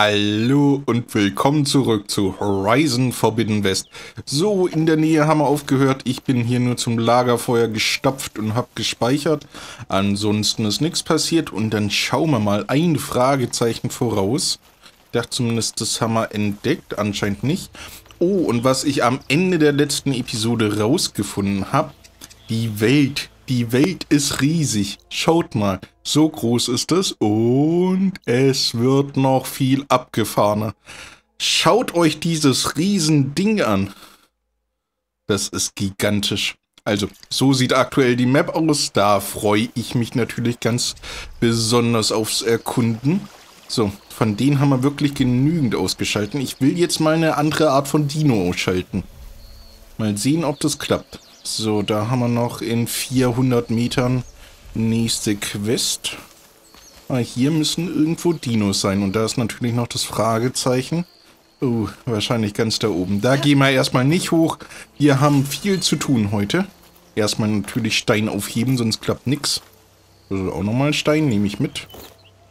Hallo und willkommen zurück zu Horizon Forbidden West. So, in der Nähe haben wir aufgehört. Ich bin hier nur zum Lagerfeuer gestopft und habe gespeichert. Ansonsten ist nichts passiert und dann schauen wir mal ein Fragezeichen voraus. Ich dachte zumindest, das haben wir entdeckt, anscheinend nicht. Oh, und was ich am Ende der letzten Episode rausgefunden habe, die Welt die Welt ist riesig. Schaut mal, so groß ist es und es wird noch viel abgefahrener. Schaut euch dieses Riesending an. Das ist gigantisch. Also, so sieht aktuell die Map aus. Da freue ich mich natürlich ganz besonders aufs Erkunden. So, von denen haben wir wirklich genügend ausgeschalten. Ich will jetzt mal eine andere Art von Dino ausschalten. Mal sehen, ob das klappt. So, da haben wir noch in 400 Metern nächste Quest. Ah, hier müssen irgendwo Dinos sein. Und da ist natürlich noch das Fragezeichen. Oh, wahrscheinlich ganz da oben. Da gehen wir erstmal nicht hoch. Wir haben viel zu tun heute. Erstmal natürlich Stein aufheben, sonst klappt nichts. Also auch nochmal Stein, nehme ich mit.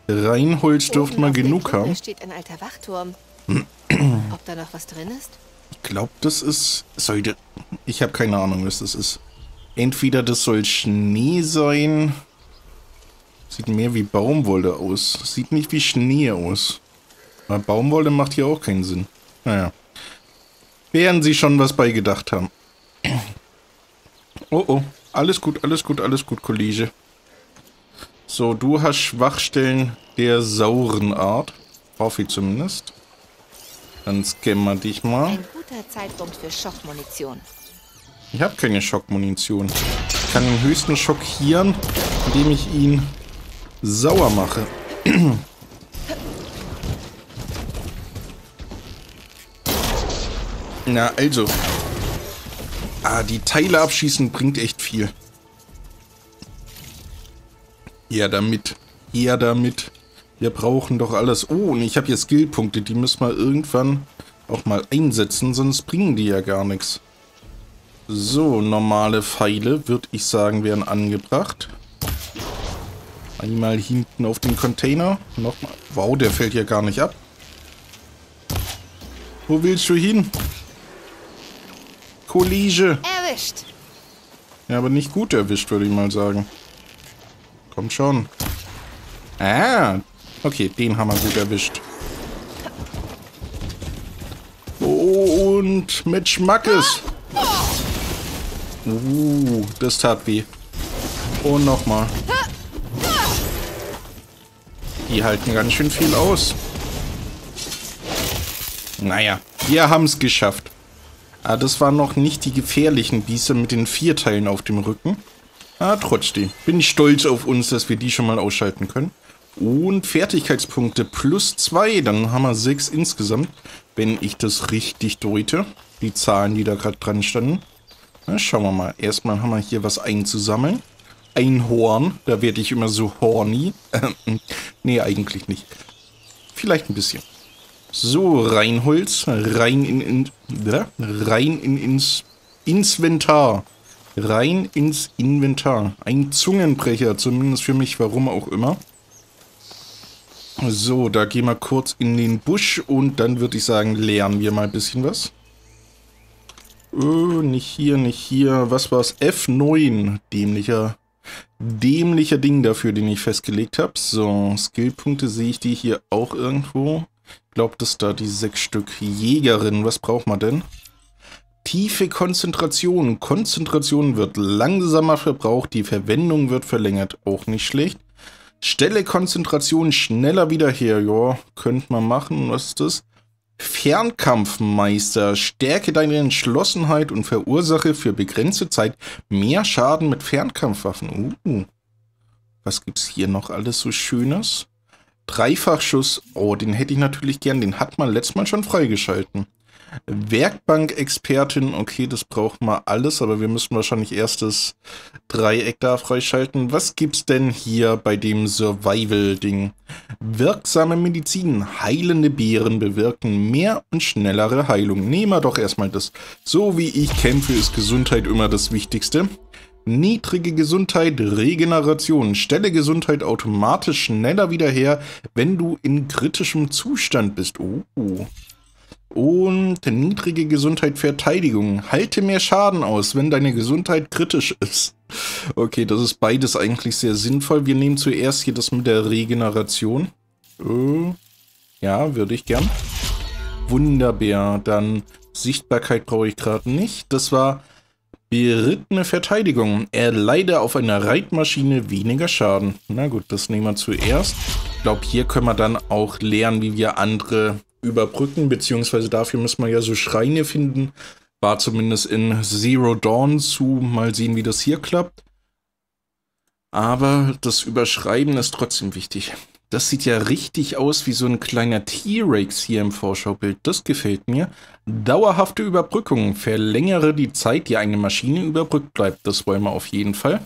Reinholz dürfte man genug haben. steht ein alter Wachturm. Ob da noch was drin ist? Ich glaube, das ist... Sollte... Ich habe keine Ahnung, was das ist. Entweder das soll Schnee sein. Sieht mehr wie Baumwolle aus. Sieht nicht wie Schnee aus. Aber Baumwolle macht hier auch keinen Sinn. Naja. Werden sie schon was bei gedacht haben. Oh oh. Alles gut, alles gut, alles gut, Kollege. So, du hast Schwachstellen der sauren Art. Hoffe ich zumindest. Dann scannen wir dich mal. Guter Zeitpunkt für Schockmunition. Ich habe keine Schockmunition. Ich kann ihn höchstens schockieren, indem ich ihn sauer mache. Na, also. Ah, die Teile abschießen bringt echt viel. Ja, damit. Ja, damit. Wir brauchen doch alles. Oh, und ich habe hier Skillpunkte. Die müssen wir irgendwann auch mal einsetzen, sonst bringen die ja gar nichts. So, normale Pfeile, würde ich sagen, werden angebracht. Einmal hinten auf den Container. Nochmal. Wow, der fällt ja gar nicht ab. Wo willst du hin? Kollege. Erwischt. Ja, aber nicht gut erwischt, würde ich mal sagen. Komm schon. Ah, okay, den haben wir gut erwischt. Und mit Schmackes. Uh, das tat weh. Und nochmal. Die halten ganz schön viel aus. Naja, wir haben es geschafft. Ah, das waren noch nicht die gefährlichen Biester mit den vier Teilen auf dem Rücken. Ah, trotzdem. Bin ich stolz auf uns, dass wir die schon mal ausschalten können. Und Fertigkeitspunkte plus zwei. Dann haben wir sechs insgesamt, wenn ich das richtig deute. Die Zahlen, die da gerade dran standen. Na, schauen wir mal. Erstmal haben wir hier was einzusammeln. Ein Horn. Da werde ich immer so horny. nee, eigentlich nicht. Vielleicht ein bisschen. So, Reinholz. Rein in, in rein in ins Inventar. Rein ins Inventar. Ein Zungenbrecher, zumindest für mich, warum auch immer. So, da gehen wir kurz in den Busch und dann würde ich sagen, lernen wir mal ein bisschen was. Oh, nicht hier, nicht hier. Was war's? F9. Dämlicher, dämlicher Ding dafür, den ich festgelegt habe. So, Skillpunkte sehe ich die hier auch irgendwo. Ich glaube, das da die sechs Stück Jägerin. Was braucht man denn? Tiefe Konzentration. Konzentration wird langsamer verbraucht, die Verwendung wird verlängert. Auch nicht schlecht. Stelle Konzentration schneller wieder her. Ja, könnte man machen. Was ist das? Fernkampfmeister. Stärke deine Entschlossenheit und verursache für begrenzte Zeit mehr Schaden mit Fernkampfwaffen. Uh. Was gibt's hier noch alles so Schönes? Dreifachschuss. Oh, den hätte ich natürlich gern. Den hat man letztes Mal schon freigeschalten. Werkbank-Expertin, okay, das braucht man alles, aber wir müssen wahrscheinlich erst das Dreieck da freischalten. Was gibt's denn hier bei dem Survival-Ding? Wirksame Medizin, heilende Beeren bewirken mehr und schnellere Heilung. Nehmen wir doch erstmal das. So wie ich kämpfe, ist Gesundheit immer das Wichtigste. Niedrige Gesundheit, Regeneration. Stelle Gesundheit automatisch schneller wieder her, wenn du in kritischem Zustand bist. Oh. Und niedrige Gesundheit, Verteidigung. Halte mehr Schaden aus, wenn deine Gesundheit kritisch ist. Okay, das ist beides eigentlich sehr sinnvoll. Wir nehmen zuerst hier das mit der Regeneration. Äh, ja, würde ich gern. Wunderbär. Dann Sichtbarkeit brauche ich gerade nicht. Das war berittene Verteidigung. Erleide auf einer Reitmaschine weniger Schaden. Na gut, das nehmen wir zuerst. Ich glaube, hier können wir dann auch lernen, wie wir andere überbrücken, beziehungsweise dafür müssen wir ja so Schreine finden. War zumindest in Zero Dawn zu. Mal sehen, wie das hier klappt. Aber das Überschreiben ist trotzdem wichtig. Das sieht ja richtig aus wie so ein kleiner T-Rex hier im Vorschaubild. Das gefällt mir. Dauerhafte Überbrückung. Verlängere die Zeit, die eine Maschine überbrückt bleibt. Das wollen wir auf jeden Fall.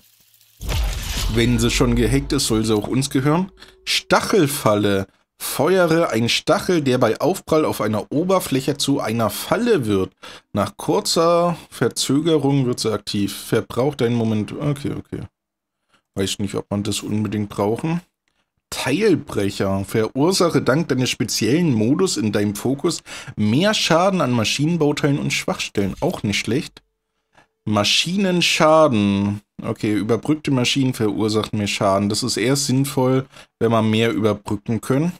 Wenn sie schon gehackt ist, soll sie auch uns gehören. Stachelfalle. Feuere ein Stachel, der bei Aufprall auf einer Oberfläche zu einer Falle wird. Nach kurzer Verzögerung wird sie aktiv. Verbraucht einen Moment. Okay, okay. Weiß nicht, ob man das unbedingt brauchen. Teilbrecher. Verursache dank deines speziellen Modus in deinem Fokus mehr Schaden an Maschinenbauteilen und Schwachstellen. Auch nicht schlecht. Maschinenschaden. Okay, überbrückte Maschinen verursachen mehr Schaden. Das ist eher sinnvoll, wenn wir mehr überbrücken können.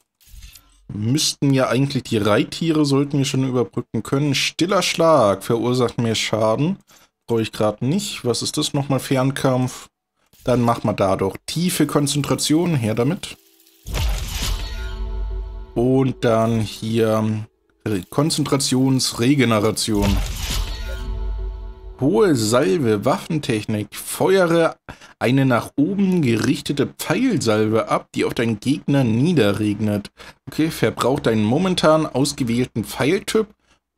Müssten ja eigentlich die Reittiere, sollten wir schon überbrücken können. Stiller Schlag verursacht mehr Schaden. Brauche ich gerade nicht. Was ist das nochmal? Fernkampf. Dann machen wir da doch tiefe Konzentration. Her damit. Und dann hier Konzentrationsregeneration. Hohe Salve, Waffentechnik. Feuere eine nach oben gerichtete Pfeilsalve ab, die auf deinen Gegner niederregnet. Okay, verbraucht einen momentan ausgewählten Pfeiltyp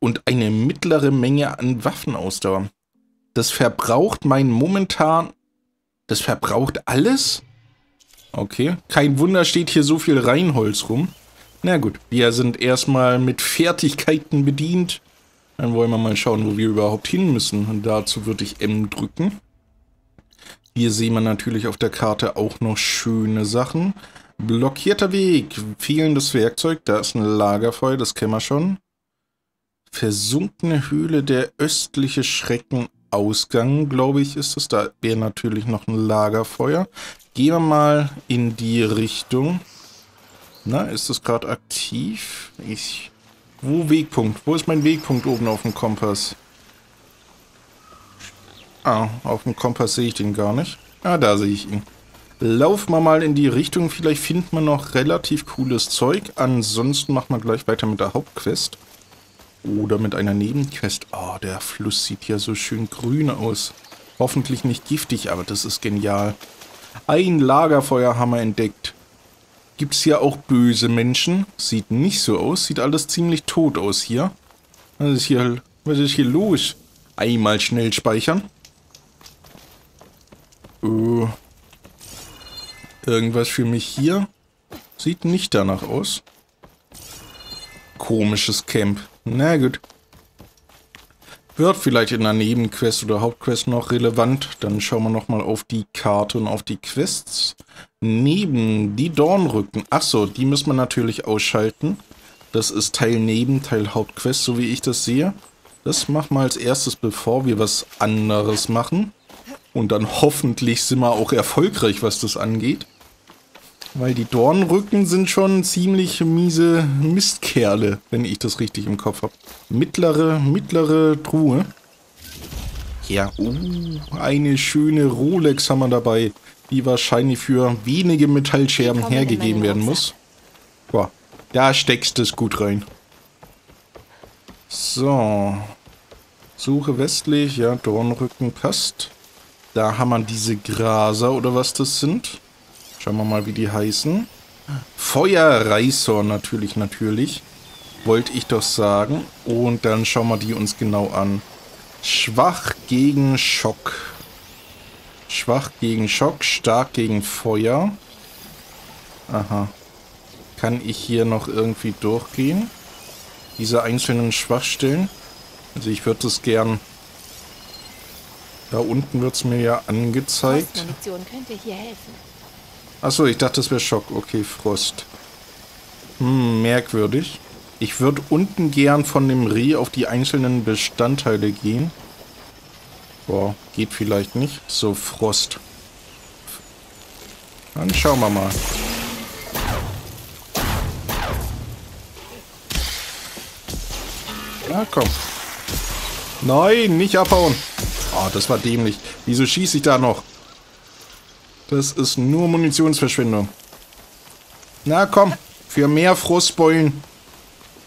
und eine mittlere Menge an Waffenausdauer. Das verbraucht mein momentan... Das verbraucht alles? Okay, kein Wunder steht hier so viel Reinholz rum. Na gut, wir sind erstmal mit Fertigkeiten bedient. Dann wollen wir mal schauen, wo wir überhaupt hin müssen. Und dazu würde ich M drücken. Hier sehen wir natürlich auf der Karte auch noch schöne Sachen. Blockierter Weg, fehlendes Werkzeug, da ist ein Lagerfeuer, das kennen wir schon. Versunkene Höhle, der östliche Schreckenausgang, glaube ich, ist es. Da wäre natürlich noch ein Lagerfeuer. Gehen wir mal in die Richtung. Na, ist das gerade aktiv? Ich... Wo Wegpunkt? Wo ist mein Wegpunkt oben auf dem Kompass? Ah, auf dem Kompass sehe ich den gar nicht. Ah, da sehe ich ihn. Laufen wir mal in die Richtung. Vielleicht findet man noch relativ cooles Zeug. Ansonsten machen wir gleich weiter mit der Hauptquest. Oder mit einer Nebenquest. Oh, der Fluss sieht ja so schön grün aus. Hoffentlich nicht giftig, aber das ist genial. Ein Lagerfeuer haben wir entdeckt. Gibt es hier auch böse Menschen? Sieht nicht so aus. Sieht alles ziemlich tot aus hier. Was ist hier, was ist hier los? Einmal schnell speichern. Uh, irgendwas für mich hier? Sieht nicht danach aus. Komisches Camp. Na gut. Wird vielleicht in der Nebenquest oder Hauptquest noch relevant. Dann schauen wir nochmal auf die Karte und auf die Quests. Neben die Dornrücken. Achso, die müssen wir natürlich ausschalten. Das ist Teil Neben, Teil Hauptquest, so wie ich das sehe. Das machen wir als erstes, bevor wir was anderes machen. Und dann hoffentlich sind wir auch erfolgreich, was das angeht. Weil die Dornrücken sind schon ziemlich miese Mistkerle, wenn ich das richtig im Kopf habe. Mittlere, mittlere Truhe. Ja, uh, eine schöne Rolex haben wir dabei, die wahrscheinlich für wenige Metallscherben hergegeben werden muss. Boah, da steckst du es gut rein. So. Suche westlich, ja, Dornrücken passt. Da haben wir diese Graser oder was das sind. Schauen wir mal, wie die heißen. Feuerreißer natürlich, natürlich. Wollte ich doch sagen. Und dann schauen wir die uns genau an. Schwach gegen Schock. Schwach gegen Schock, stark gegen Feuer. Aha. Kann ich hier noch irgendwie durchgehen? Diese einzelnen Schwachstellen? Also ich würde es gern Da unten wird es mir ja angezeigt. Frostmunition könnte hier helfen. Achso, ich dachte, das wäre Schock. Okay, Frost. Hm, merkwürdig. Ich würde unten gern von dem Reh auf die einzelnen Bestandteile gehen. Boah, geht vielleicht nicht. So, Frost. Dann schauen wir mal. Na komm. Nein, nicht abhauen. Oh, das war dämlich. Wieso schieße ich da noch? Das ist nur Munitionsverschwendung. Na komm, für mehr Frostbeulen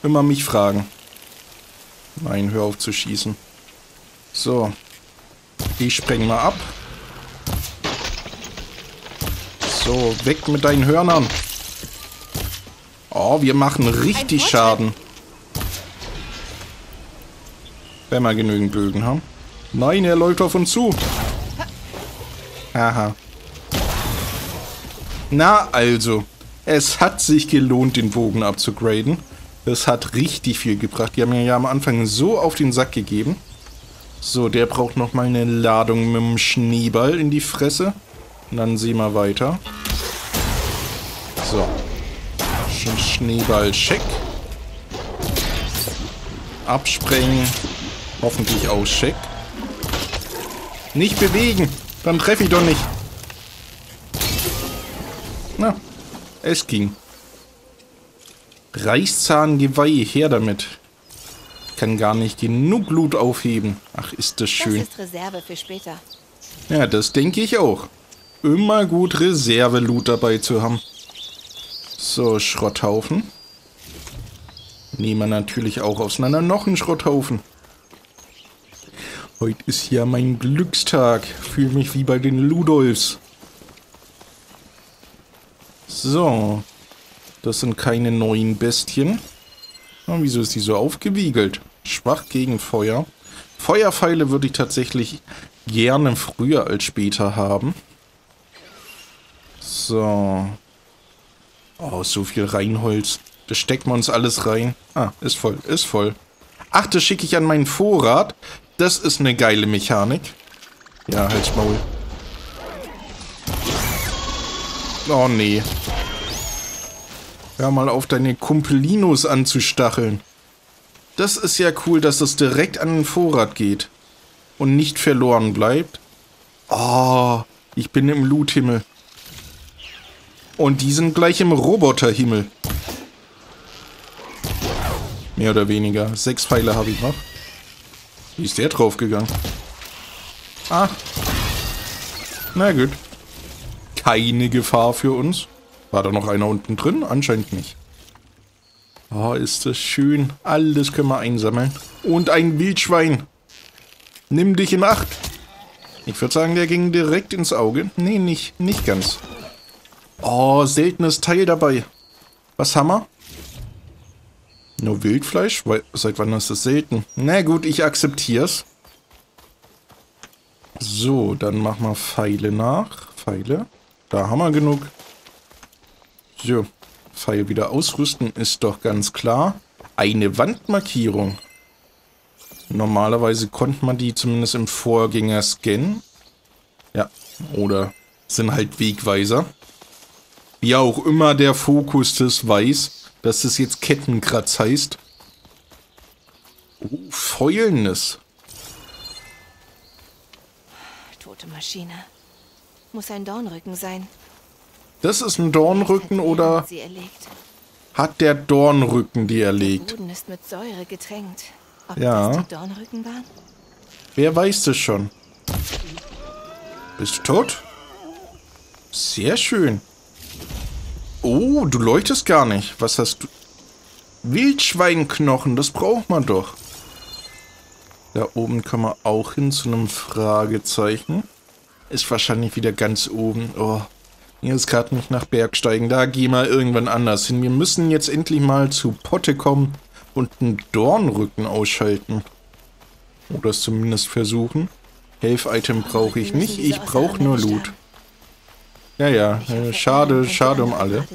immer mich fragen. Nein, hör auf zu schießen. So. Die sprengen wir ab. So, weg mit deinen Hörnern. Oh, wir machen richtig Schaden. Wenn wir genügend Bögen haben. Nein, er läuft auf uns zu. Aha. Na also, es hat sich gelohnt, den Bogen abzugraden. Das hat richtig viel gebracht. Die haben mir ja am Anfang so auf den Sack gegeben. So, der braucht noch mal eine Ladung mit dem Schneeball in die Fresse. Und dann sehen wir weiter. So. Schneeball-Check. Absprengen. Hoffentlich auch Check. Nicht bewegen. Dann treffe ich doch nicht. Es ging. Reichszahngeweih, her damit. Kann gar nicht genug Blut aufheben. Ach, ist das schön. Das ist Reserve für später. Ja, das denke ich auch. Immer gut Reserve-Loot dabei zu haben. So, Schrotthaufen. Nehmen wir natürlich auch auseinander. Noch ein Schrotthaufen. Heute ist ja mein Glückstag. Fühle mich wie bei den Ludolfs. So. Das sind keine neuen Bestien. Na, wieso ist die so aufgewiegelt? Schwach gegen Feuer. Feuerpfeile würde ich tatsächlich gerne früher als später haben. So. Oh, so viel Reinholz. Das stecken wir uns alles rein. Ah, ist voll, ist voll. Ach, das schicke ich an meinen Vorrat. Das ist eine geile Mechanik. Ja, halt's Maul. Oh, nee. Hör mal auf, deine Kumpelinos anzustacheln. Das ist ja cool, dass das direkt an den Vorrat geht. Und nicht verloren bleibt. Oh, ich bin im Loot-Himmel. Und die sind gleich im Roboterhimmel. Mehr oder weniger. Sechs Pfeile habe ich noch. Wie ist der draufgegangen? Ah. Na gut. Keine Gefahr für uns. War da noch einer unten drin? Anscheinend nicht. Oh, ist das schön. Alles können wir einsammeln. Und ein Wildschwein. Nimm dich in Acht. Ich würde sagen, der ging direkt ins Auge. Nee, nicht, nicht ganz. Oh, seltenes Teil dabei. Was haben wir? Nur Wildfleisch? Weil, seit wann ist das selten? Na gut, ich akzeptier's. So, dann machen wir Pfeile nach. Pfeile. Da haben wir genug. So, Pfeil wieder ausrüsten ist doch ganz klar. Eine Wandmarkierung. Normalerweise konnte man die zumindest im Vorgänger scannen. Ja, oder sind halt Wegweiser. Wie auch immer der Fokus das weiß dass das jetzt Kettenkratz heißt. Oh, Fäulnis. Tote Maschine. Muss ein Dornrücken sein. Das ist ein Dornrücken oder hat der Dornrücken die erlegt? Der Boden ist mit Säure getränkt. Ob ja. das die Dornrücken waren? Wer weiß das schon? Bist du tot? Sehr schön. Oh, du leuchtest gar nicht. Was hast du? Wildschweinknochen, das braucht man doch. Da oben kann man auch hin zu einem Fragezeichen. Ist wahrscheinlich wieder ganz oben. Oh, hier ist gerade nicht nach Bergsteigen. Da gehen wir irgendwann anders hin. Wir müssen jetzt endlich mal zu Potte kommen und einen Dornrücken ausschalten. Oder es zumindest versuchen. Health-Item brauche ich nicht. Ich brauche nur Loot. Ja, ja, äh, schade, schade um alle.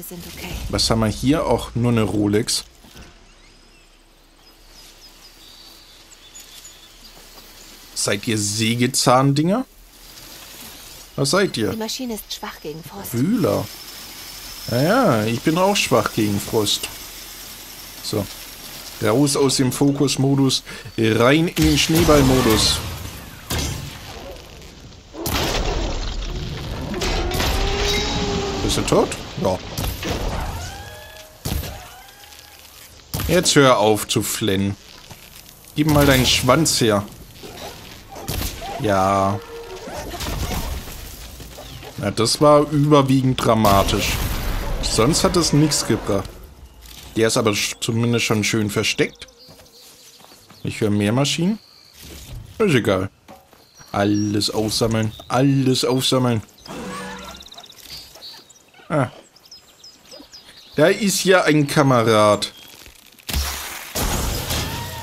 Was haben wir hier? Auch nur eine Rolex. Seid ihr Sägezahndinger? Was seid Die ihr? Maschine ist schwach gegen Frost. Wühler. Naja, ich bin auch schwach gegen Frost. So. Raus aus dem Fokusmodus, rein in den Schneeballmodus. Bist du tot? Ja. Jetzt hör auf zu flennen. Gib mal deinen Schwanz her. Ja. Ja, das war überwiegend dramatisch. Sonst hat es nichts gebracht. Der ist aber zumindest schon schön versteckt. Ich höre mehr Maschinen. Ist egal. Alles aufsammeln. Alles aufsammeln. Ah. Da ist ja ein Kamerad.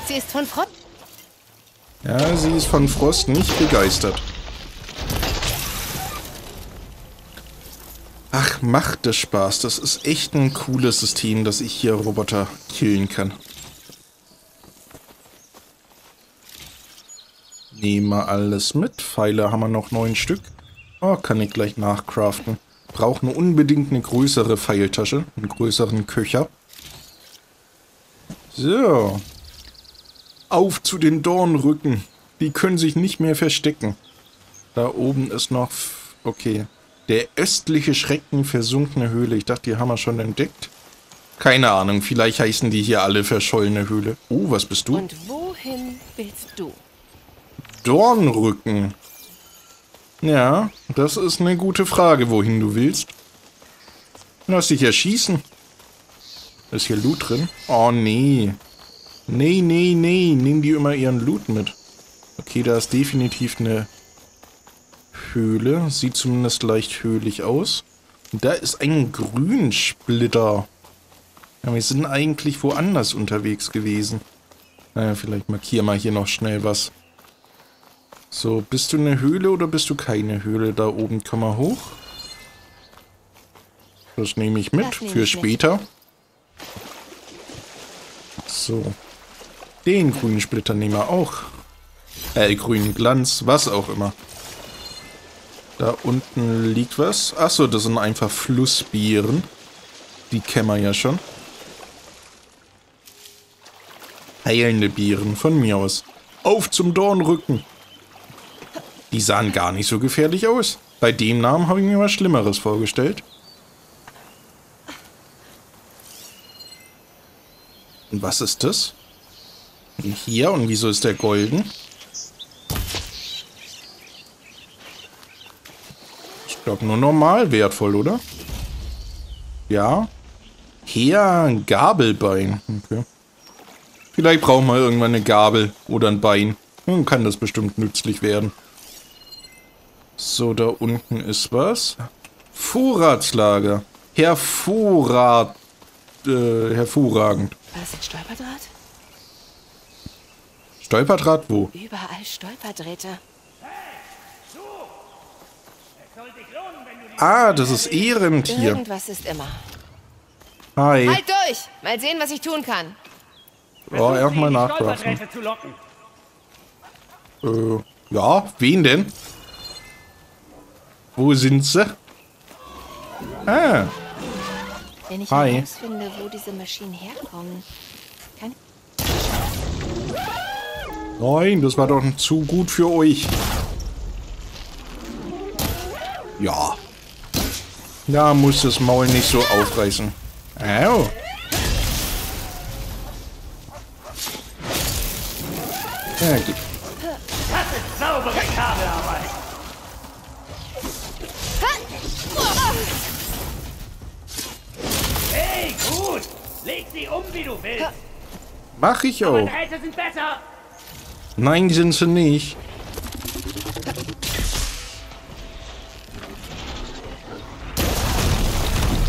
Sie ist von Frost. Ja, sie ist von Frost nicht begeistert. Ach, macht das Spaß. Das ist echt ein cooles System, dass ich hier Roboter killen kann. Nehmen wir alles mit. Pfeile haben wir noch neun Stück. Oh, kann ich gleich nachcraften. Brauchen unbedingt eine größere Pfeiltasche. Einen größeren Köcher. So. Auf zu den Dornrücken. Die können sich nicht mehr verstecken. Da oben ist noch... Okay. Der östliche Schrecken versunkene Höhle. Ich dachte, die haben wir schon entdeckt. Keine Ahnung, vielleicht heißen die hier alle verschollene Höhle. Oh, was bist du? Und wohin willst du? Dornrücken. Ja, das ist eine gute Frage, wohin du willst. Lass dich erschießen. Ist hier Loot drin? Oh, nee. Nee, nee, nee. Nehmen die immer ihren Loot mit. Okay, da ist definitiv eine Höhle. Sieht zumindest leicht höhlich aus. Und da ist ein Grünsplitter. Ja, wir sind eigentlich woanders unterwegs gewesen. Naja, vielleicht markier mal hier noch schnell was. So, bist du eine Höhle oder bist du keine Höhle? Da oben komm mal hoch. Das nehme ich mit nehme für ich mit. später. So. Den grünen Splitter nehmen wir auch. Äh, grünen Glanz, was auch immer. Da unten liegt was. Achso, das sind einfach Flussbieren. Die kennen wir ja schon. Heilende Bieren, von mir aus. Auf zum Dornrücken. Die sahen gar nicht so gefährlich aus. Bei dem Namen habe ich mir was Schlimmeres vorgestellt. Und was ist das? Hier, und wieso ist der golden? Ich glaube nur normal wertvoll, oder? Ja. Hier ein Gabelbein. Okay. Vielleicht brauchen wir irgendwann eine Gabel oder ein Bein. Dann kann das bestimmt nützlich werden. So, da unten ist was. Vorratslager. Hervorrat. Äh, hervorragend. War das ein Stolperdraht? Stolperdraht wo? Überall Stolperdrähte. Ah, das ist Ehrentier. Irgendwas ist immer. Hi. Halt durch! Mal sehen, was ich tun kann. Oh, erstmal nachcraften. Äh, ja, wen denn? Wo sind sie? Ah, Wenn ich Hi. herausfinde, wo diese Maschinen herkommen, kann nein, das war doch zu gut für euch. Ja. Da muss das Maul nicht so aufreißen. Au. Ja, gut. Das ist saubere Kabelarbeit. Hey, gut. Leg sie um, wie du willst. Mach ich auch. Nein, sind sie nicht.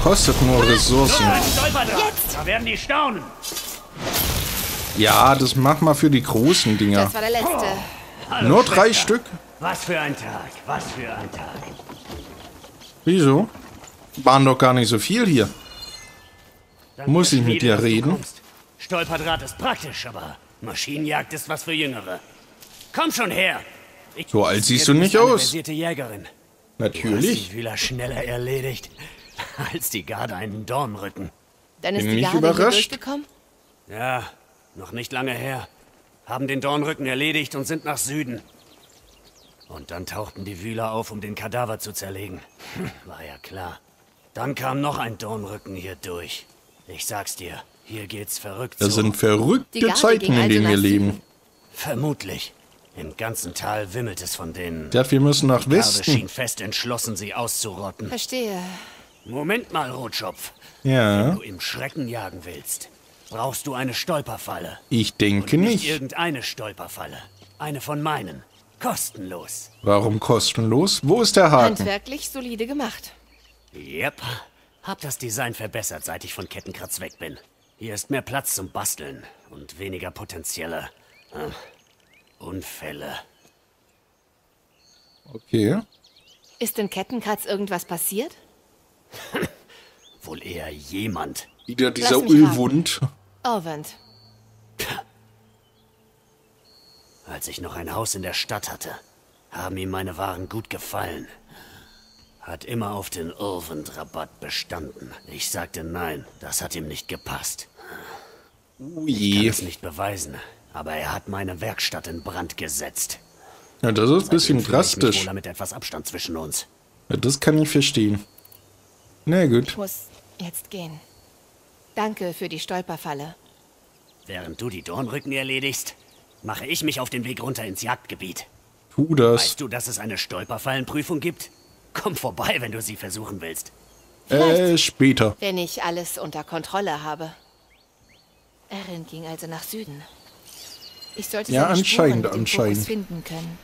Kostet nur Ressourcen. Da werden die staunen. Ja, das mach mal für die großen Dinger. Das war der letzte. Hallo, Nur drei Schwester. Stück? Was für ein Tag. Was für ein Tag. Wieso? Waren doch gar nicht so viel hier. Danke, Muss ich mit dir du reden? Stolperdraht ist praktisch, aber Maschinenjagd ist was für Jüngere. Komm schon her. Ich So alt siehst du nicht aus. Jägerin. Du hast Natürlich. die Wühler schneller erledigt, als die Garde einen Dornrücken. Dann ist Bin die Garde hier überrascht. durchgekommen? Ja, noch nicht lange her. Haben den Dornrücken erledigt und sind nach Süden. Und dann tauchten die Wühler auf, um den Kadaver zu zerlegen. Hm, War ja klar. Dann kam noch ein Dornrücken hier durch. Ich sag's dir, hier geht's verrückt Das zu. sind verrückte Zeiten, in also denen wir leben. Vermutlich. Im ganzen Tal wimmelt es von denen. Ja, wir müssen nach Westen. schien fest entschlossen, sie auszurotten. Verstehe. Moment mal, Rotschopf. Ja, Wenn du im Schrecken jagen willst, brauchst du eine Stolperfalle. ich denke Und nicht. irgendeine Stolperfalle. Eine von meinen. Kostenlos. Warum kostenlos? Wo ist der Haken? Handwerklich solide gemacht. Yep. Hab das Design verbessert, seit ich von Kettenkratz weg bin. Hier ist mehr Platz zum Basteln und weniger potenzielle äh, Unfälle. Okay. Ist in Kettenkratz irgendwas passiert? Wohl eher jemand. Wieder dieser. Ölwund. Orvent. Als ich noch ein Haus in der Stadt hatte, haben ihm meine Waren gut gefallen. Hat immer auf den Irwend-Rabatt bestanden. Ich sagte nein, das hat ihm nicht gepasst. Kann Ui. es nicht beweisen, aber er hat meine Werkstatt in Brand gesetzt. Ja, das ist ein bisschen ich mich drastisch. mit etwas Abstand zwischen uns. Ja, das kann ich verstehen. Na gut. Ich muss jetzt gehen. Danke für die Stolperfalle. Während du die Dornrücken erledigst, mache ich mich auf den Weg runter ins Jagdgebiet. Tu das. Weißt du, dass es eine Stolperfallenprüfung gibt? Komm vorbei, wenn du sie versuchen willst. Äh, später. Wenn ich alles unter Kontrolle habe. Erin ging also nach Süden. Ich sollte Ja, seine anscheinend, Spuren mit dem anscheinend. Fokus finden können.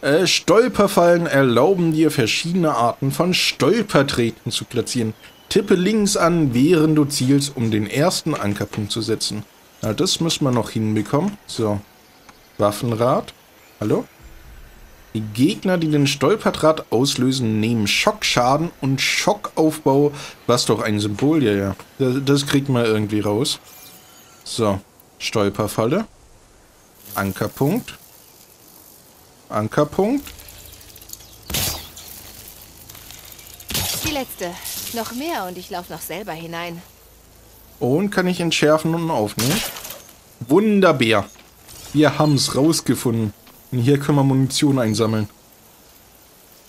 Äh, Stolperfallen erlauben dir verschiedene Arten von Stolpertreten zu platzieren. Tippe links an, während du zielst, um den ersten Ankerpunkt zu setzen. Na, das müssen wir noch hinbekommen. So. Waffenrad. Hallo? Die Gegner, die den Stolperdraht auslösen, nehmen Schockschaden und Schockaufbau. Was doch ein Symbol, ja, ja. Das, das kriegt man irgendwie raus. So. Stolperfalle. Ankerpunkt. Ankerpunkt. Die letzte. Noch mehr und ich laufe noch selber hinein. Und kann ich entschärfen und aufnehmen? Wunderbar. Wir haben es rausgefunden. Und hier können wir Munition einsammeln.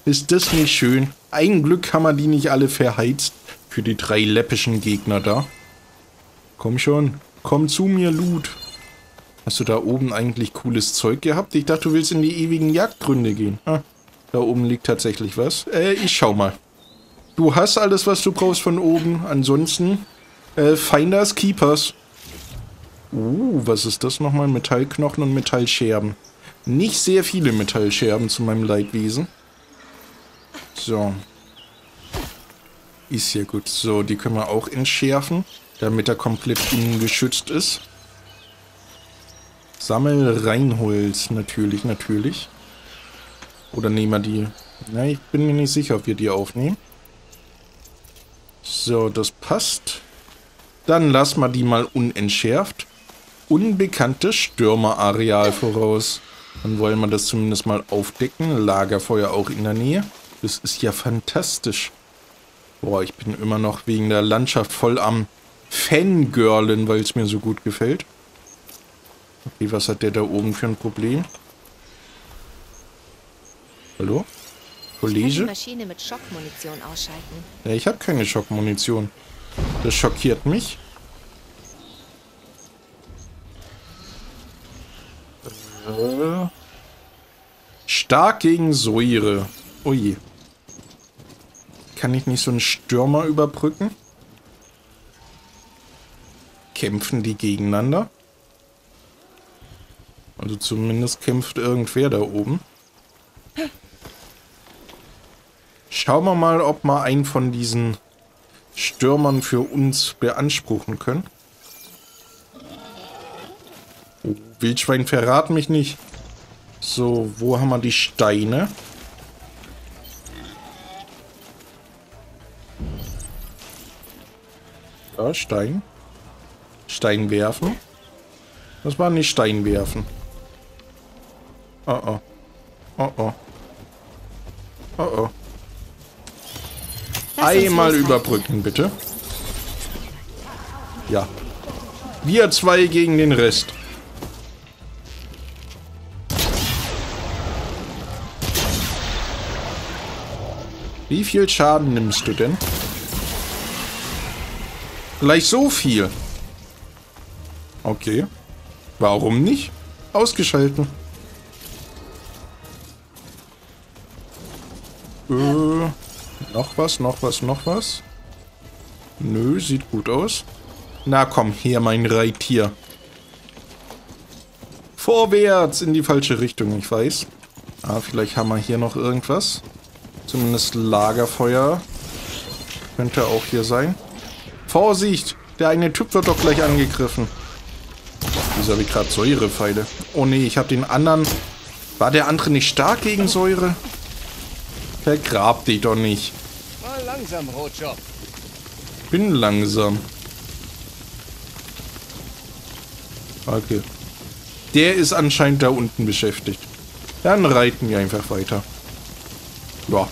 Ist das nicht schön? Ein Glück haben wir die nicht alle verheizt. Für die drei läppischen Gegner da. Komm schon. Komm zu mir, Loot. Hast du da oben eigentlich cooles Zeug gehabt? Ich dachte, du willst in die ewigen Jagdgründe gehen. Ah, da oben liegt tatsächlich was. Äh, ich schau mal. Du hast alles, was du brauchst von oben. Ansonsten äh, Finders Keepers. Uh, was ist das nochmal? Metallknochen und Metallscherben. Nicht sehr viele Metallscherben zu meinem Leidwesen. So. Ist ja gut. So, die können wir auch entschärfen, damit er komplett ungeschützt ist. Sammel Reinholz, natürlich, natürlich. Oder nehmen wir die... Na, ich bin mir nicht sicher, ob wir die aufnehmen. So, das passt. Dann lassen wir die mal unentschärft. Unbekanntes Stürmerareal voraus. Dann wollen wir das zumindest mal aufdecken. Lagerfeuer auch in der Nähe. Das ist ja fantastisch. Boah, ich bin immer noch wegen der Landschaft voll am Fangirlen, weil es mir so gut gefällt. Okay, was hat der da oben für ein Problem? Hallo? Ich kann die Kollege? Maschine mit Schockmunition ausschalten. Ja, ich habe keine Schockmunition. Das schockiert mich. Äh, Stark gegen Säure. Ui. Kann ich nicht so einen Stürmer überbrücken? Kämpfen die gegeneinander? Also zumindest kämpft irgendwer da oben. Schauen wir mal, ob wir einen von diesen Stürmern für uns beanspruchen können. Oh, Wildschwein, verrat mich nicht. So, wo haben wir die Steine? Ja, Stein. Stein werfen. Das war nicht Stein werfen. Oh oh. Oh oh. Oh oh. Einmal überbrücken, bitte. Ja. Wir zwei gegen den Rest. Wie viel Schaden nimmst du denn? Gleich so viel. Okay. Warum nicht? Ausgeschalten. Was, noch was, noch was? Nö, sieht gut aus. Na komm, her, mein Reittier. Vorwärts in die falsche Richtung, ich weiß. Ah, vielleicht haben wir hier noch irgendwas. Zumindest Lagerfeuer. Könnte auch hier sein. Vorsicht! Der eine Typ wird doch gleich angegriffen. Wieso habe ich gerade Säurepfeile? Oh nee, ich habe den anderen... War der andere nicht stark gegen Säure? Vergrab dich doch nicht. Langsam, Rotjob. Bin langsam. Okay. Der ist anscheinend da unten beschäftigt. Dann reiten wir einfach weiter. Ja.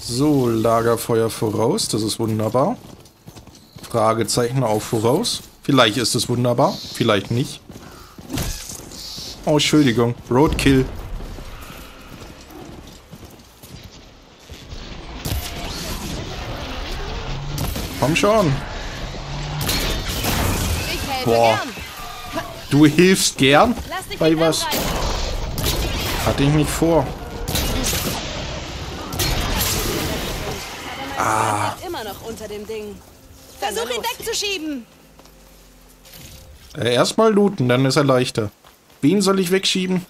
So, Lagerfeuer voraus. Das ist wunderbar. Fragezeichen auch voraus. Vielleicht ist es wunderbar. Vielleicht nicht. Oh, Entschuldigung. Roadkill. Komm schon. Boah. Du hilfst gern? Bei was? Hatte ich nicht vor. Ah. immer noch unter dem Ding. Versuch ihn wegzuschieben. Äh, Erstmal looten, dann ist er leichter. Wen soll ich wegschieben?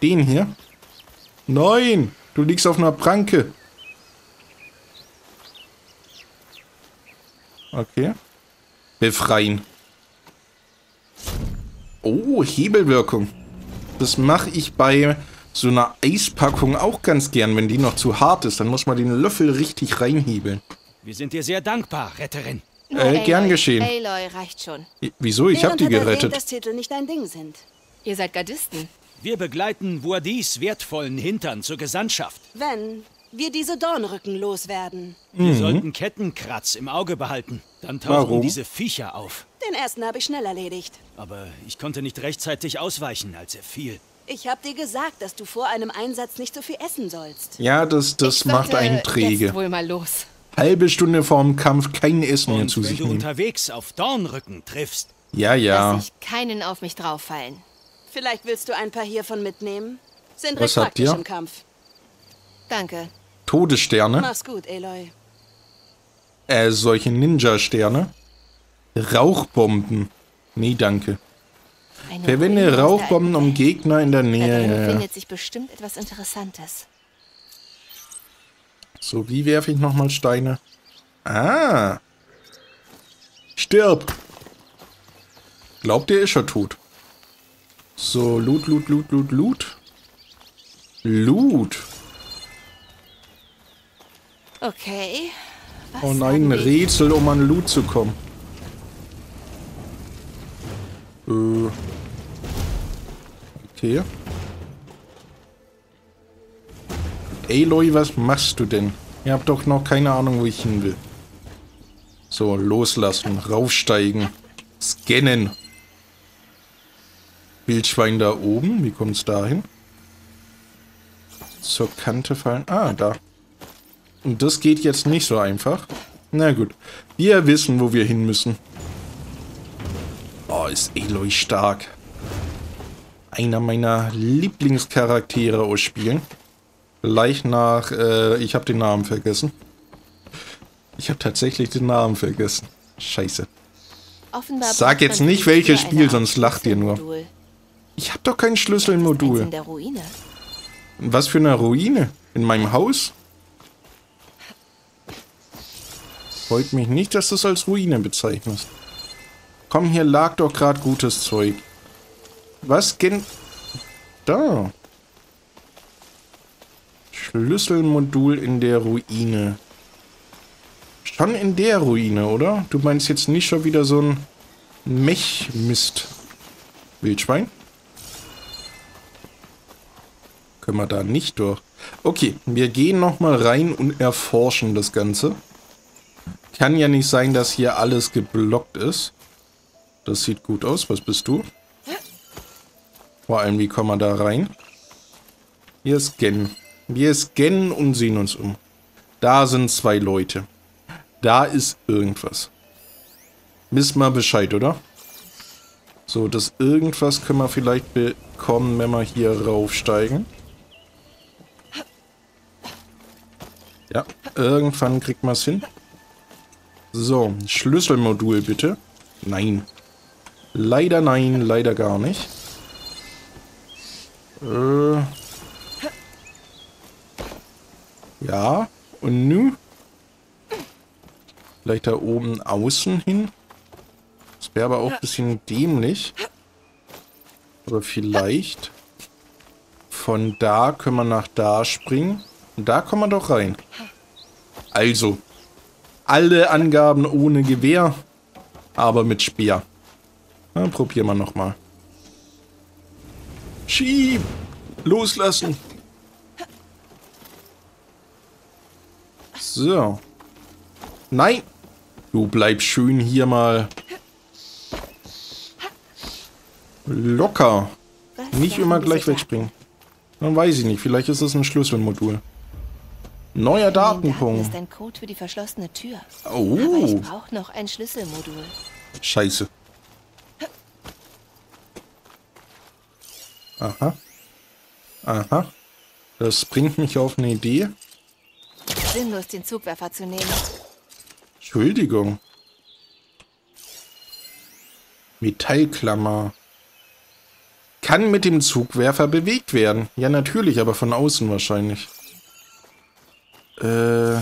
Den hier? Nein! Du liegst auf einer Pranke. Okay. Befreien. Oh, Hebelwirkung. Das mache ich bei so einer Eispackung auch ganz gern, wenn die noch zu hart ist. Dann muss man den Löffel richtig reinhebeln. Wir sind dir sehr dankbar, Retterin. Äh, gern geschehen. Aloy reicht schon. Wieso? Ich habe die gerettet. dass Titel nicht dein Ding sind. Ihr seid Gardisten. Wir begleiten Vuadis wertvollen Hintern zur Gesandtschaft. Wenn wir diese Dornrücken loswerden. Wir sollten Kettenkratz im Auge behalten. Dann tauchen Warum? diese Viecher auf. Den ersten habe ich schnell erledigt. Aber ich konnte nicht rechtzeitig ausweichen, als er fiel. Ich habe dir gesagt, dass du vor einem Einsatz nicht so viel essen sollst. Ja, das, das Ich macht sollte einen Jetzt träge. wohl mal los. Halbe Stunde vorm Kampf kein Essen mehr Und zu wenn sich du nehmen. unterwegs auf Dornrücken triffst, Ja, ja. Lass ich keinen auf mich drauffallen. Vielleicht willst du ein paar hiervon mitnehmen? Sind Was recht habt praktisch ihr? im Kampf. Danke. Todessterne. Mach's gut, Aloy. Äh, solche Ninja-Sterne. Rauchbomben. Nee, danke. Eine Verwende Rauchbomben, um Gegner in der. Da Nähe. ja. befindet sich bestimmt etwas Interessantes. So, wie werfe ich nochmal Steine? Ah. Stirb. Glaubt ihr, ist schon tot. So, Loot, Loot, Loot, Loot, Loot. Loot. Okay. Was Oh nein, ein Rätsel, um an Loot zu kommen. Äh. Okay. Aloy, was machst du denn? Ihr habt doch noch keine Ahnung, wo ich hin will. So, loslassen, raufsteigen, scannen. Wildschwein da oben, wie kommt's da hin? Zur Kante fallen. Ah, da. Und das geht jetzt nicht so einfach. Na gut. Wir wissen, wo wir hin müssen. Oh, ist Aloy stark. Einer meiner Lieblingscharaktere aus Spielen. Gleich nach, äh, ich habe den Namen vergessen. Ich habe tatsächlich den Namen vergessen. Scheiße. Offenbar Sag jetzt nicht, welches Spiel, sonst lacht ihr nur. Ich habe doch kein Schlüsselmodul. Was für eine Ruine? In meinem Haus? Freut mich nicht, dass du es als Ruine bezeichnest. Komm, hier lag doch gerade gutes Zeug. Was gen... Da. Schlüsselmodul in der Ruine. Schon in der Ruine, oder? Du meinst jetzt nicht schon wieder so ein Mech-Mist. Wildschwein? Können wir da nicht durch. Okay, wir gehen nochmal rein und erforschen das Ganze. Kann ja nicht sein, dass hier alles geblockt ist. Das sieht gut aus. Was bist du? Vor allem, wie kommen wir da rein? Wir scannen. Wir scannen und sehen uns um. Da sind zwei Leute. Da ist irgendwas. Wissen wir Bescheid, oder? So, das irgendwas können wir vielleicht bekommen, wenn wir hier raufsteigen. Ja, irgendwann kriegt man es hin. So, Schlüsselmodul bitte. Nein. Leider nein, leider gar nicht. Äh. Ja, und nu? Vielleicht da oben außen hin? Das wäre aber auch ein bisschen dämlich. Aber vielleicht von da können wir nach da springen. Und da kommen wir doch rein. Also, alle Angaben ohne Gewehr, aber mit Speer. Na, probieren wir nochmal. Schieb! Loslassen! So. Nein! Du bleibst schön hier mal locker. Nicht immer gleich wegspringen. Dann weiß ich nicht. Vielleicht ist das ein Schlüsselmodul. Neuer Datenpunkt. ist ein Code für die verschlossene Tür. Aber Oh, ich brauche noch ein Schlüsselmodul. scheiße. Aha. Aha. Das bringt mich auf eine Idee. Sinnlos, den Zugwerfer zu nehmen. Entschuldigung. Metallklammer. Kann mit dem Zugwerfer bewegt werden. Ja, natürlich, aber von außen wahrscheinlich. Äh.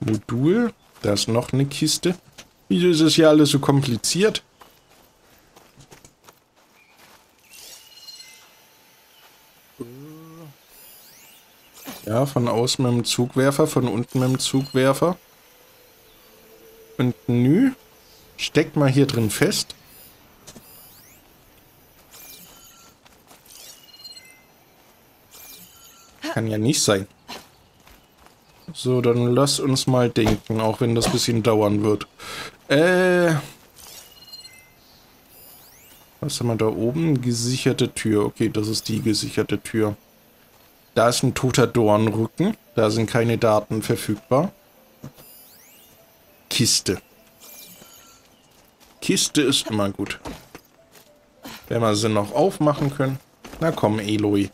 Modul. Da ist noch eine Kiste. Wieso ist das hier alles so kompliziert? Ja, von außen mit dem Zugwerfer, von unten mit dem Zugwerfer. Und nü. Steckt mal hier drin fest. Kann ja nicht sein. So, dann lass uns mal denken, auch wenn das ein bisschen dauern wird. Äh. Was haben wir da oben? Gesicherte Tür. Okay, das ist die gesicherte Tür. Da ist ein toter Dornrücken. Da sind keine Daten verfügbar. Kiste. Kiste ist immer gut. Wenn wir sie noch aufmachen können. Na komm, Eloy.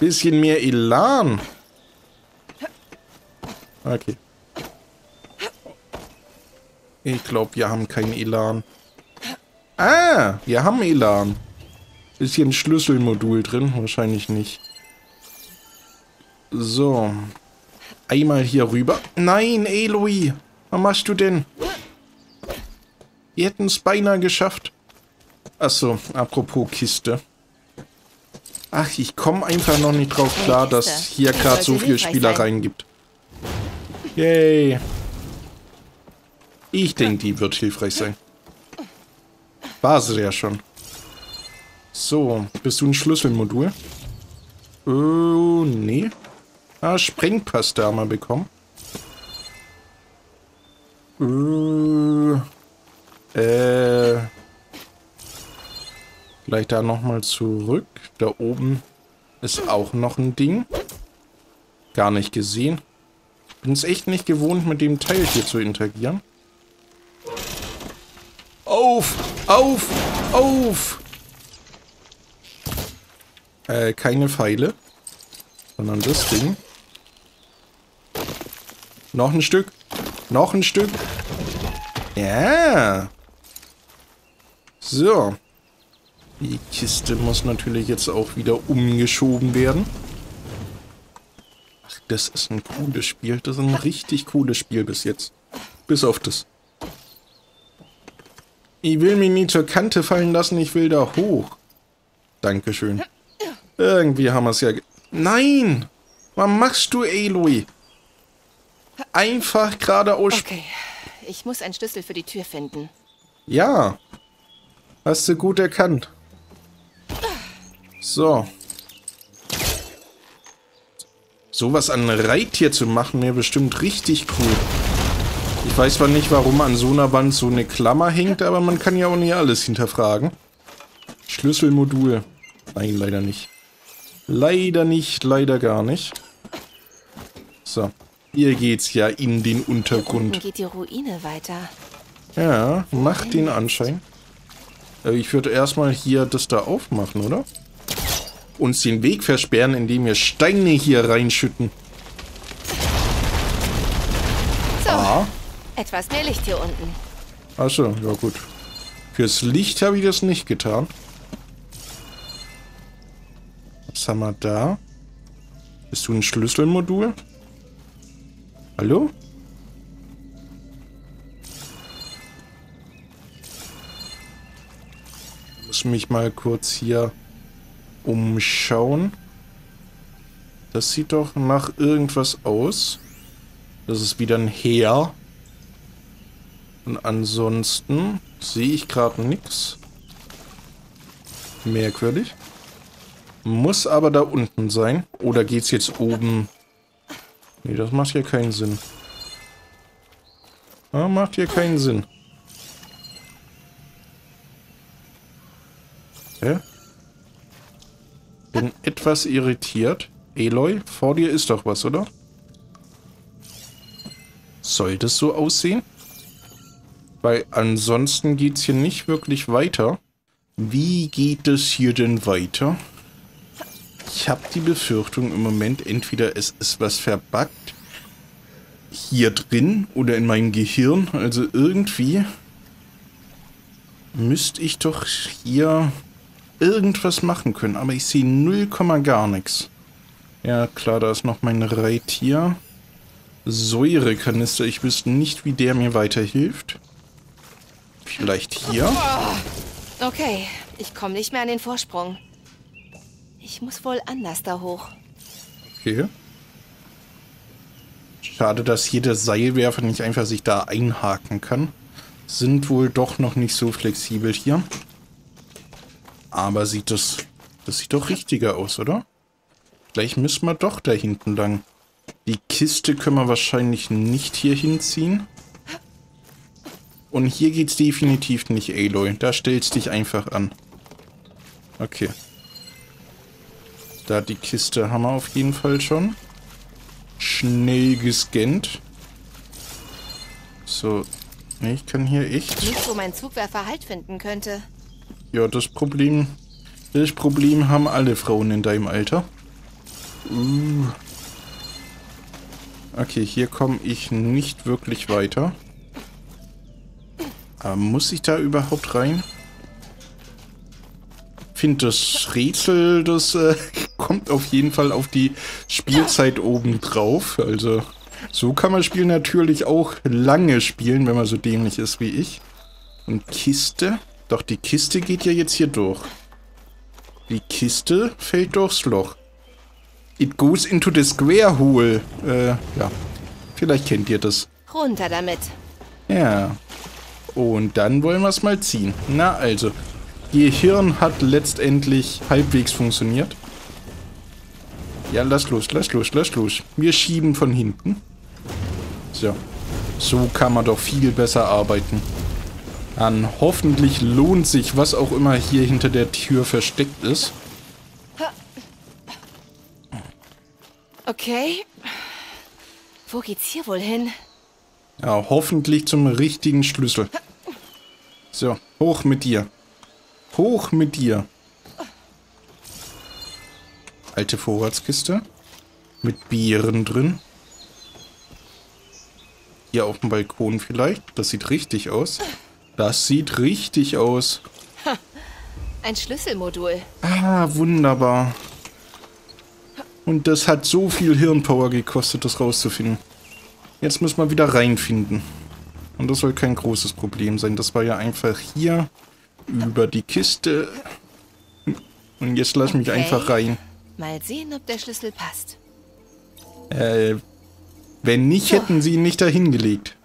Bisschen mehr Elan. Okay. Ich glaube, wir haben keinen Elan. Ah, wir haben Elan. Ist hier ein Schlüsselmodul drin? Wahrscheinlich nicht. So. Einmal hier rüber. Nein, Eloy. Was machst du denn? Wir hätten es beinahe geschafft. Achso, apropos Kiste. Ach, ich komme einfach noch nicht drauf klar, dass hier gerade so sollte viel hilfreich Spielereien gibt. Yay. Ich denke, die wird hilfreich sein. War sie ja schon. So, bist du ein Schlüsselmodul? Oh, nee. Ah, Sprengpaste haben wir bekommen. Äh, äh, vielleicht da nochmal zurück. Da oben ist auch noch ein Ding. Gar nicht gesehen. Bin es echt nicht gewohnt, mit dem Teil hier zu interagieren. Auf! Auf! Auf! Äh, keine Pfeile. Sondern das Ding. Noch ein Stück. Noch ein Stück. Ja. So. Die Kiste muss natürlich jetzt auch wieder umgeschoben werden. Ach, das ist ein cooles Spiel. Das ist ein richtig cooles Spiel bis jetzt. Bis auf das. Ich will mich nie zur Kante fallen lassen, ich will da hoch. Dankeschön. Irgendwie haben wir es ja... Nein! Was machst du, Eloy? Einfach geradeaus... Okay, ich muss einen Schlüssel für die Tür finden. Ja. Hast du gut erkannt. So. Sowas an Reittier zu machen, wäre bestimmt richtig cool. Ich weiß zwar nicht, warum an so einer Wand so eine Klammer hängt, aber man kann ja auch nicht alles hinterfragen. Schlüsselmodul. Nein, leider nicht. Leider nicht, leider gar nicht. So. Hier geht's ja in den Untergrund. geht die Ruine weiter. Ja, macht den Anschein. Äh, Ich würde erstmal hier das da aufmachen, oder? Uns den Weg versperren, indem wir Steine hier reinschütten. So, Ah. etwas mehr Licht hier unten. Achso, ja gut. Fürs Licht habe ich das nicht getan. Was haben wir da? Bist du ein Schlüsselmodul? Hallo? Muss mich mal kurz hier umschauen. Das sieht doch nach irgendwas aus. Das ist wieder ein Heer. Und ansonsten sehe ich gerade nichts. Merkwürdig. Muss aber da unten sein. Oder geht's jetzt oben? Nee, das macht ja keinen Sinn. Ah, macht ja keinen Sinn. Bin etwas irritiert. Eloy, vor dir ist doch was, oder? Soll das so aussehen? Weil ansonsten geht es hier nicht wirklich weiter. Wie geht es hier denn weiter? Ich habe die Befürchtung im Moment, entweder es ist was verbuggt hier drin oder in meinem Gehirn. Also irgendwie müsste ich doch hier irgendwas machen können. Aber ich sehe 0, gar nichts. Ja, klar, da ist noch mein Reittier. Säurekanister. Ich wüsste nicht, wie der mir weiterhilft. Vielleicht hier? Okay, ich komme nicht mehr an den Vorsprung. Ich muss wohl anders da hoch. Okay. Schade, dass jeder Seilwerfer nicht einfach sich da einhaken kann. Sind wohl doch noch nicht so flexibel hier. Aber sieht das... Das sieht doch richtiger aus, oder? Vielleicht müssen wir doch da hinten lang. Die Kiste können wir wahrscheinlich nicht hier hinziehen. Und hier geht's definitiv nicht, Aloy. Da stellst dich einfach an. Okay. Da die Kiste haben wir auf jeden Fall schon. Schnell gescannt. So. Ich kann hier echt... Nicht, wo mein Zugwerfer Halt finden könnte. Ja, das Problem... Das Problem haben alle Frauen in deinem Alter. Uh. Okay, hier komme ich nicht wirklich weiter. Aber muss ich da überhaupt rein? finde das Rätsel, das äh, kommt auf jeden Fall auf die Spielzeit oben drauf. Also so kann man Spiel natürlich auch lange spielen, wenn man so dämlich ist wie ich. Und Kiste? Doch, die Kiste geht ja jetzt hier durch. Die Kiste fällt durchs Loch. It goes into the square hole. Äh, ja. Vielleicht kennt ihr das. Runter damit. Ja. Und dann wollen wir es mal ziehen. Na also, Gehirn hat letztendlich halbwegs funktioniert. Ja, lass los, lass los, lass los. Wir schieben von hinten. So. So kann man doch viel besser arbeiten. Dann hoffentlich lohnt sich, was auch immer hier hinter der Tür versteckt ist. Okay. Wo geht's hier wohl hin? Ja, hoffentlich zum richtigen Schlüssel. So, hoch mit dir. Hoch mit dir. Alte Vorratskiste. Mit Bieren drin. Hier auf dem Balkon vielleicht. Das sieht richtig aus. Das sieht richtig aus. Ein Schlüsselmodul. Ah, wunderbar. Und das hat so viel Hirnpower gekostet, das rauszufinden. Jetzt müssen wir wieder reinfinden. Und das soll kein großes Problem sein. Das war ja einfach hier über die Kiste. Und jetzt lass mich Okay. einfach rein. Mal sehen, ob der Schlüssel passt. Äh, wenn nicht, hätten sie ihn nicht dahin gelegt.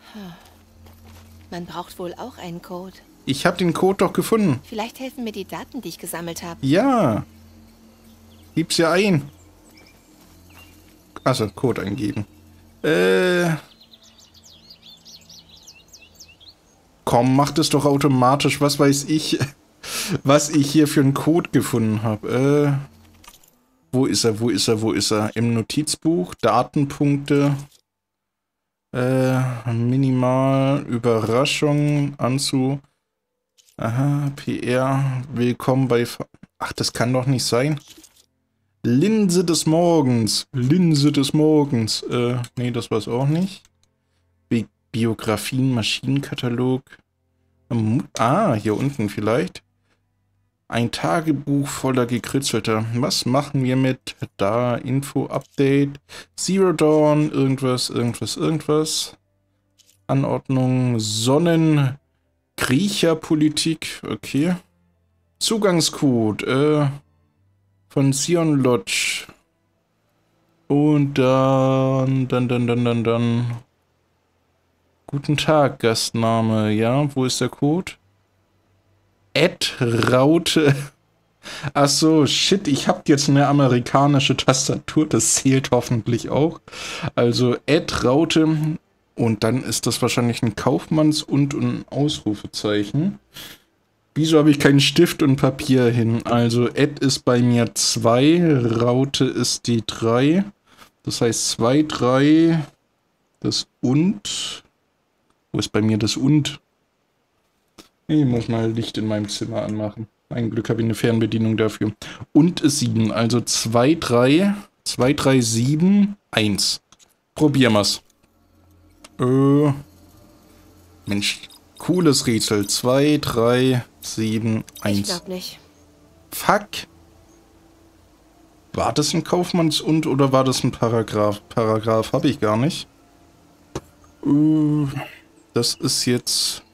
Man braucht wohl auch einen Code. Ich habe den Code doch gefunden. Vielleicht helfen mir die Daten, die ich gesammelt habe. Ja. Gib's ja ein. Also, Code eingeben. Äh. Komm, mach das doch automatisch. Was weiß ich, was ich hier für einen Code gefunden habe. Äh. Wo ist er, wo ist er, wo ist er? Im Notizbuch, Datenpunkte. Äh, minimal, Überraschung, Anzu. Aha, PR, willkommen bei... Ach, das kann doch nicht sein. Linse des Morgens. Linse des Morgens. Äh, nee, das war's auch nicht. Bi Biografien, Maschinenkatalog. Ah, hier unten vielleicht. Ein Tagebuch voller gekritzelter. Was machen wir mit da? Info, Update, Zero Dawn, irgendwas, irgendwas, irgendwas. Anordnung, Sonnen, Griecherpolitik, okay. Zugangscode, äh, von Sion Lodge. Und dann, dann, dann, dann, dann, dann. Guten Tag, Gastname. Ja, wo ist der Code? Ed Raute. Ach so, shit, ich hab jetzt eine amerikanische Tastatur, das zählt hoffentlich auch. Also Ed Raute und dann ist das wahrscheinlich ein Kaufmanns- und ein Ausrufezeichen. Wieso habe ich keinen Stift und Papier hin? Also Ed ist bei mir 2, Raute ist die 3. Das heißt 2, 3, das und. Wo ist bei mir das und? Ich muss mal Licht in meinem Zimmer anmachen. Ein Glück habe ich eine Fernbedienung dafür. Und ist 7, also 2, 3, 2, 3, 7, 1. Probieren wir's. Äh. Mensch, cooles Rätsel. 2, 3, 7, 1. Ich glaub nicht. Fuck. War das ein Kaufmanns- und oder war das ein Paragraph? Paragraph habe ich gar nicht. Äh, das ist jetzt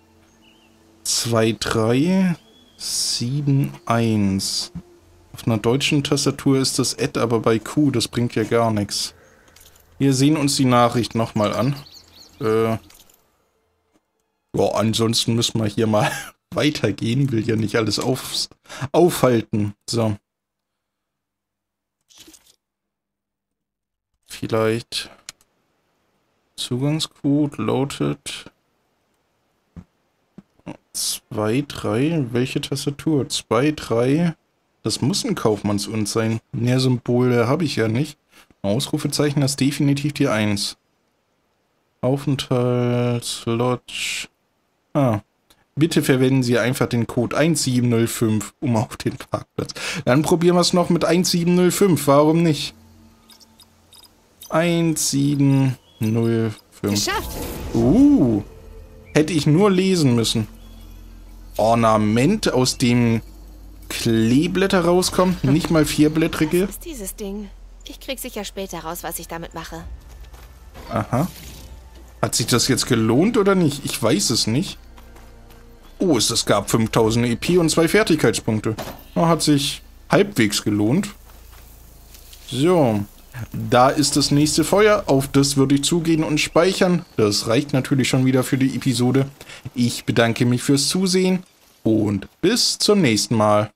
2, 3, 7, 1. Auf einer deutschen Tastatur ist das Ad aber bei Q, das bringt ja gar nichts. Wir sehen uns die Nachricht nochmal an. Äh, ja, ansonsten müssen wir hier mal weitergehen. Will ja nicht alles auf, aufhalten. So. Vielleicht Zugangscode lautet 2, 3. Welche Tastatur? 2, 3. Das muss ein Kaufmanns-Und sein. Mehr Symbole habe ich ja nicht. Ausrufezeichen ist definitiv die 1. Aufenthaltslodge. Ah. Bitte verwenden Sie einfach den Code 1705, um auf den Parkplatz. Dann probieren wir es noch mit 1705. Warum nicht? 1705. Geschafft! Uh. Hätte ich nur lesen müssen. Ornament, aus dem Kleeblätter rauskommen. Nicht mal vierblättrige. Was ist dieses Ding? Ich krieg sicher später raus, was ich damit mache. Aha. Hat sich das jetzt gelohnt oder nicht? Ich weiß es nicht. Oh, es gab 5000 EP und zwei Fertigkeitspunkte. Hat sich halbwegs gelohnt. So. Da ist das nächste Feuer. Auf das würde ich zugehen und speichern. Das reicht natürlich schon wieder für die Episode. Ich bedanke mich fürs Zusehen und bis zum nächsten Mal.